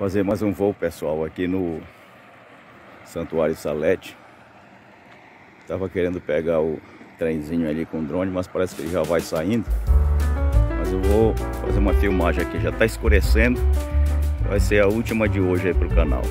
fazer mais um voo pessoal aqui no Santuário Salete. Tava querendo pegar o trenzinho ali com o drone, mas parece que ele já vai saindo. Mas eu vou fazer uma filmagem aqui, já está escurecendo. Vai ser a última de hoje aí pro canal.